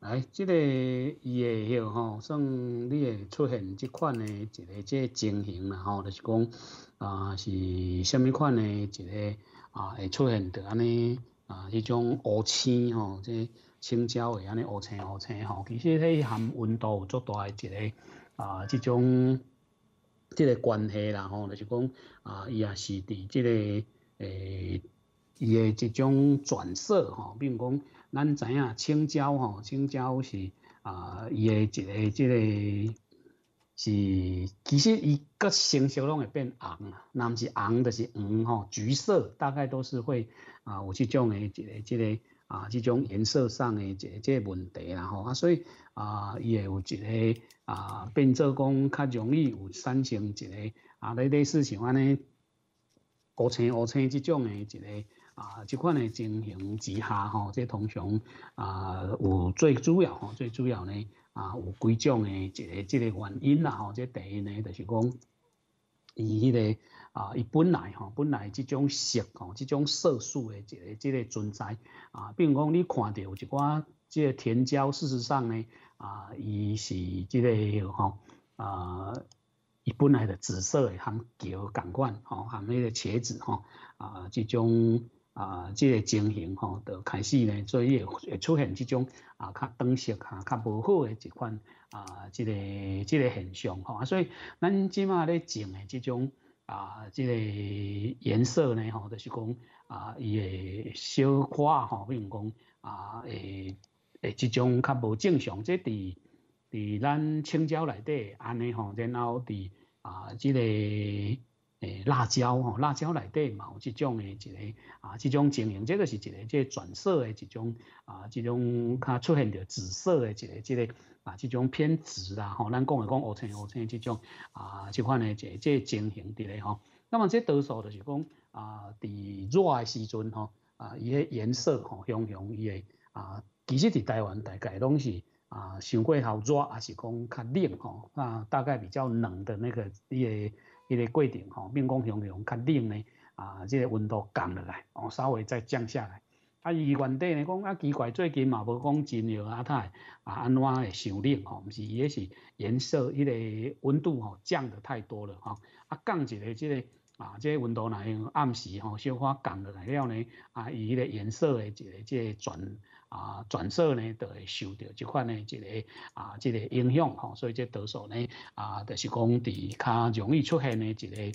来，即个伊诶迄个吼，算你会出现即款诶一个即情形啦吼，就是讲啊是虾米款诶一个啊会出现着安尼啊迄种乌青吼，即青椒会安尼乌青乌青吼，其实迄含温度有足大诶一个啊即种即个关系啦吼，就是讲啊伊也是伫即个诶伊诶即种转色吼，比如讲。咱知影青椒吼，青椒是啊，伊诶一个即个是，其实伊个成熟拢会变红啊，那毋是红就是黄吼，橘色大概都是会啊有即种诶一个即个啊即种颜色上诶即个即个问题啦吼啊，所以啊伊会有一个啊变做讲较容易有产生一个啊类类似像安尼乌青乌青即种诶一个。啊，即款诶情形之下吼，即通常啊有最主要吼，最主要呢啊有几种诶一个即个原因啦吼，即第一呢就是讲伊迄个啊伊本来吼本来即种色吼即种色素诶一个即个存在啊，比如讲你看到有一寡即个甜椒，事实上呢啊伊是即个吼啊伊本来的紫色诶含球感官吼含迄个茄子吼啊即种。啊，即个情形吼，就开始呢，所以会出现即种啊，较短色啊，较无好诶一款啊，即个即个现象吼，啊，所以咱即马咧种诶即种啊，即个颜色呢吼，就是讲啊，伊会小可吼，比如讲啊，诶诶，即种较无正常，即伫伫咱青椒内底安尼吼，然后伫啊，即个。诶，辣椒吼，辣椒内底嘛有即种诶一个啊，即种情形，这个是一个即转色诶一种啊，即种较出现着紫色诶一个即个啊，即种偏紫啦吼，咱讲诶讲乌青乌青即种啊，即款诶即即情形伫咧吼。那么即多数就是讲啊，伫热诶时阵吼啊，伊诶颜色吼，香香伊诶啊，其实伫台湾大概拢是啊，伤过头热，还是讲较冷吼，啊，大概比较冷的那个伊诶。迄个过程吼，变讲形容较冷呢，啊，即个温度降落来，哦，稍微再降下来。啊，伊原底呢讲啊奇怪，最近嘛无讲真热啊，太啊安怎会伤冷吼？毋是，伊迄是颜色迄个温度吼降得太多了吼，啊降一个即个啊，即个温度若用暗时吼小可降落来了呢，啊伊迄个颜色的一个即个转。啊，转色呢就会受到即款呢一个啊，即个影响吼，所以这多数呢啊，就是讲伫较容易出现呢一个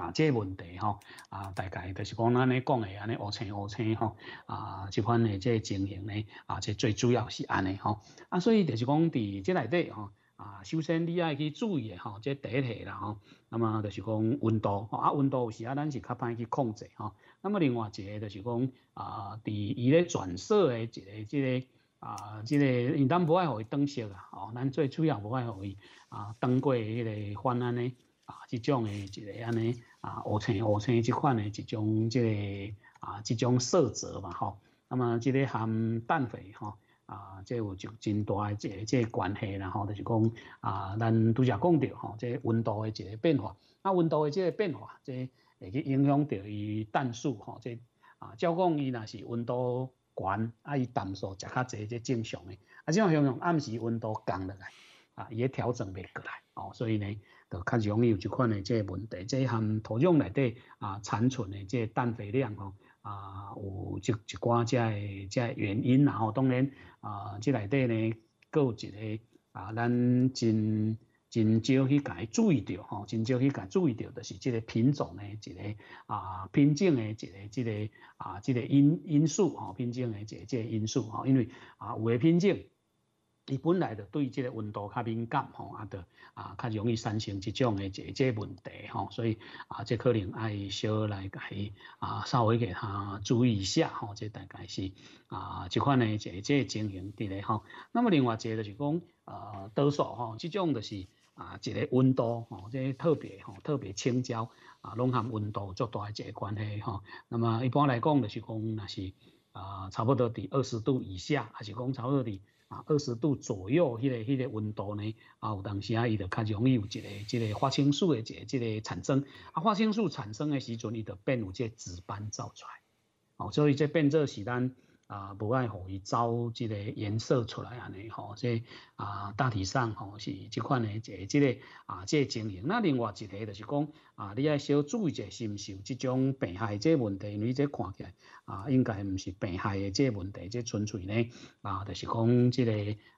啊，这问题吼啊，大概就是讲咱咧讲的安尼乌青乌青吼啊，即款的这情形呢啊，这最主要是安尼吼啊，所以就是讲伫这内底吼啊，首先你爱去注意的吼，这第一题啦吼，那么就是讲温度吼啊，温度有时啊，咱是较歹去控制吼。那么另外一个就是讲啊，伫伊咧转色的一个即个啊，即个因咱无爱互伊灯色啊，哦，咱最主要无爱互伊啊灯过迄个翻安尼啊，即种的一个安尼啊，乌青乌青即款的一种即个啊，即种色泽嘛吼。那么即个含氮肥吼啊，即有就真大的即个即关系啦吼，就是讲啊，咱拄则讲着吼，即温度的一个变化，啊，温度的即个变化即。会去影响到伊氮素吼，即啊，照讲伊若是温度悬，啊，伊氮素食较济，即正常诶。啊，即样形容暗时温度降落来，啊，伊调整袂过来，哦，所以呢，就较容易有即款诶即问题，即含土壤内底啊残存诶即氮肥量吼，啊，有一一寡即个即个原因，然后当然啊，即内底呢，各有一个啊，咱真。真少去甲伊注意到吼，真少去甲注意到，就是即个品种的一个啊品种的一个即个啊即个因因素吼，品种的一个即个因素吼，因为啊有诶品种，伊本来就对即个温度较敏感吼，啊着啊较容易产生即种诶即即问题吼，所以啊即可能爱小来甲伊啊稍微给他注意一下吼，即大概是啊即款诶即即情形伫咧吼。那么另外一个就是讲呃多数吼，即种就是。啊，一个温度吼，即特别吼，特别青椒啊，拢含温度足大一个关系吼。那么一般来讲，就是讲那是啊，差不多伫二十度以下，还是讲差不多伫啊二十度左右，迄个迄个温度呢，啊有当时啊，伊就较容易有一个一个花青素的一个即个产生。啊，花青素产生的时阵，伊就变有即个紫斑造出来。哦，所以这变做是咱啊，无爱互伊走即个颜色出来安尼吼，即啊大体上吼是即款诶一即个啊即个情形。那另外一个就是讲啊，你爱小注意者是毋是有即种病害即问题，因为这看起来啊应该毋是病害诶即个问题，即纯粹呢啊就是讲即个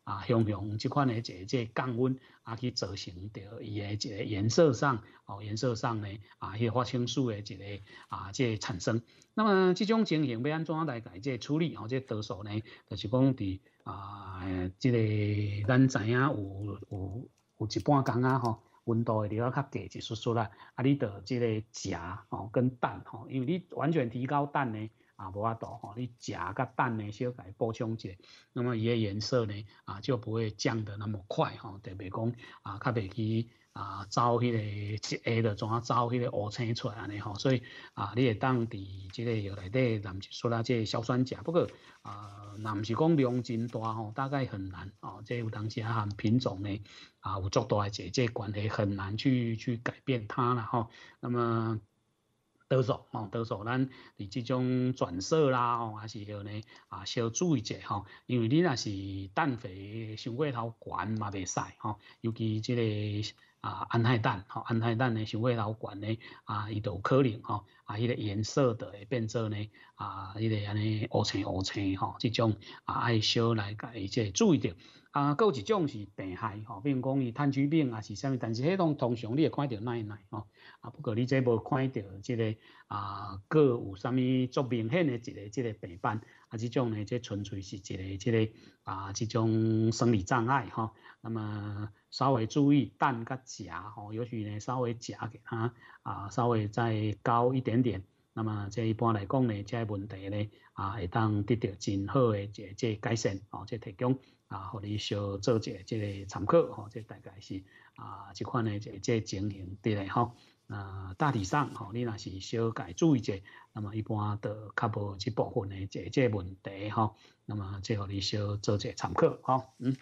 啊向向即款诶一个即降温啊去造成着伊诶一个颜色上哦颜色上呢啊迄个发青素诶一个啊即产生。那么即种情形要安怎来解即处理？吼，即多数呢，就是讲伫啊，即个咱知影有有有一半工啊，吼，温度会比较较低一丝丝啦。啊，你着即个食吼跟蛋吼，因为你完全提高蛋呢啊无法度吼，你食甲蛋呢小解补充者，那么伊个颜色呢啊就不会降得那么快吼，特别讲啊较袂去。啊，走迄个一下就怎啊走迄个乌青出来安尼吼，所以啊，你会当伫即个药内底淋一出啦，即个硝酸钾。不过啊，若毋是讲量真大吼，大概很难哦。即有当时啊含品种呢啊有足大诶即即关系，很难去去改变它啦吼。那么多数吼，多数咱伫即种转色啦吼，还是要呢啊，小注意者吼，因为你若是氮肥伤过头悬嘛袂使吼，尤其即个。啊，安泰蛋，吼，安泰蛋呢，伤过头悬呢，啊，伊都有可能，吼，啊，迄个颜色的会变做呢，啊，迄个安尼乌青乌青，吼，即种啊，爱烧来甲伊即注意着。啊，佫有一种是病害，吼，比如讲伊炭疽病啊是啥物，但是迄种通常你会看到奶奶，吼，啊，不过你这无看到即个啊，佫有啥物足明显的一个即个病斑，啊，即种呢，即纯粹是一个即个啊，即种生理障碍，吼，那么稍微注意蛋甲食，吼，尤其呢稍微食给它啊，稍微再高一点点。那么这一般来讲呢，这问题呢啊会当得到真好的这这改善哦，这提供啊，互你小做一个这个参考吼，这大概是啊这款呢这这情形对嘞吼。啊大体上吼，你若是小改注意者，那么一般的较无这部分的这这问题吼，那么这互你小做一个参考吼，嗯。